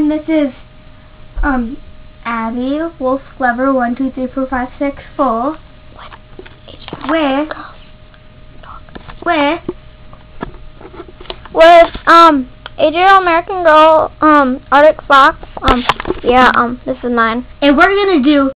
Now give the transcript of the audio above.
And this is um Abby Wolf Glover one two three four five six four. Where? Where? With um Adriel American Girl, um Arctic Fox, um yeah, um this is mine. And we're gonna do